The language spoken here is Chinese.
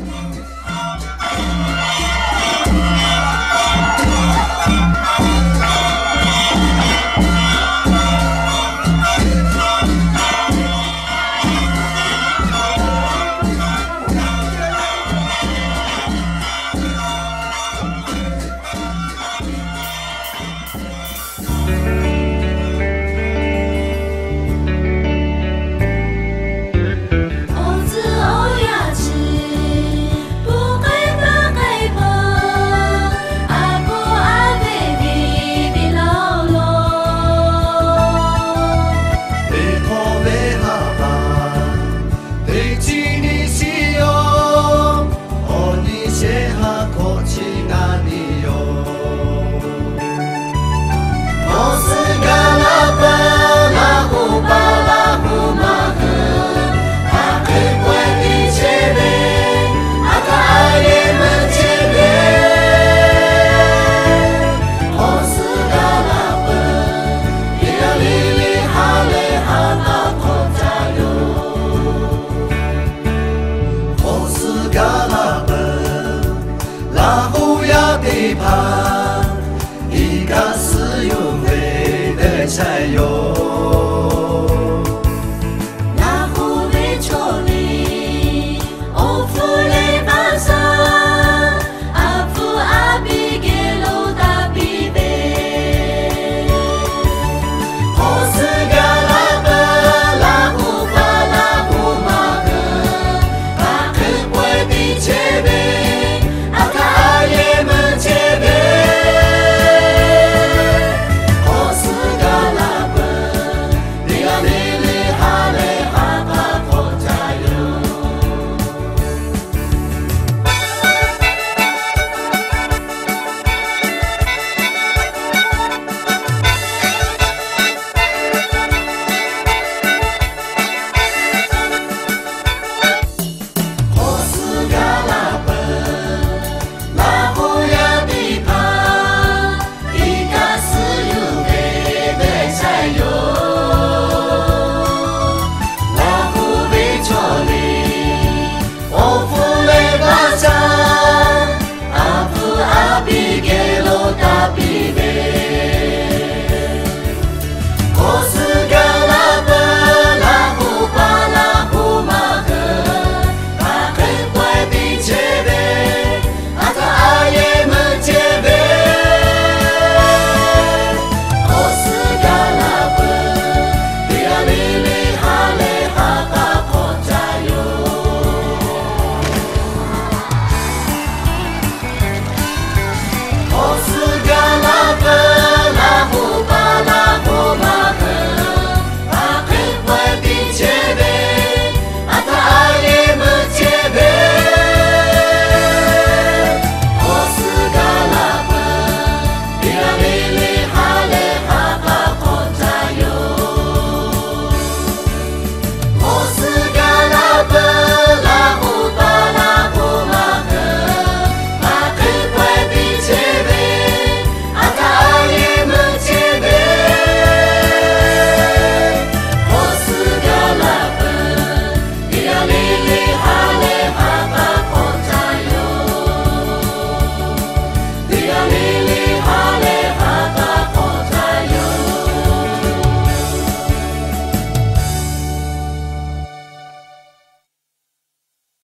Thank you. Là có? 阿哥要的怕，一家四口飞的菜哟。